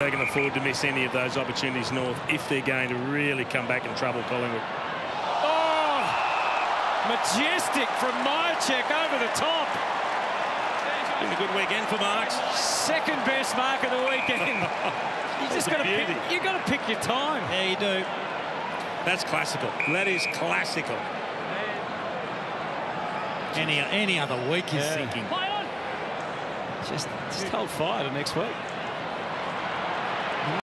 They can afford to miss any of those opportunities north if they're going to really come back and trouble Collingwood. Oh, majestic from Mihocek over the top. Been a good weekend for Marks. Second best mark of the weekend. you just got to pick. You got to pick your time. Yeah, you do. That's classical. That is classical. Any any other week, is Yeah. thinking. Just, just hold fire to next week.